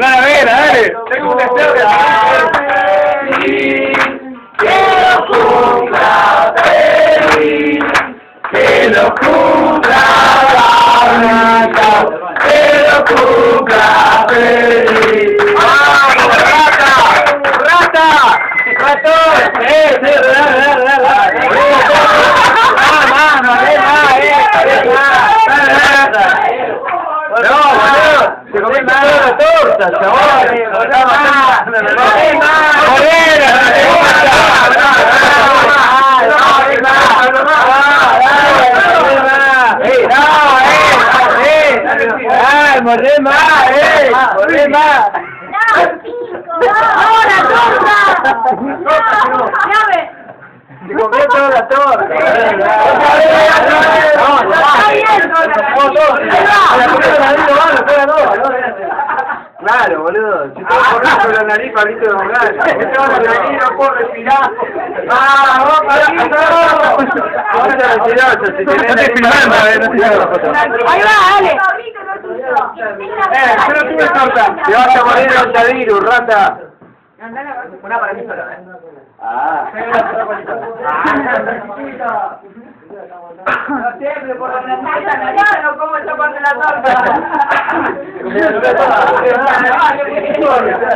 Calavera, dale. Tengo un deseo de que lo cumpla feliz, que lo cumpla que lo cumpla feliz. ¡Vamos, rata! ¡Rata! ¡Eh, sí, dale, dale, dale! ¡Ah, mano, dale más, eh! ¡Dale más! ¡Dale, dale! ¡No, boludo! ¡Se comió toda torta, chabón! ¡Dale más! ¡Dale más! ¡Morena! ¡Ay, morré más, eh! ¡Morré más! Toda la torta. Claro, boludo. Si todo borracho la nariz, Pablito de la nariz, no puedo respirar. ¡Vamos, Pablito! Ahora retirado, si tenés No estoy filmando, eh, no la foto. Ahí va, dale. Eh, yo no tuve torta. Te vas a morir Chadiru, rata. Una para mí sola, ¿eh? Ah. No sé, pero por la nariz no como de la torta. Ah.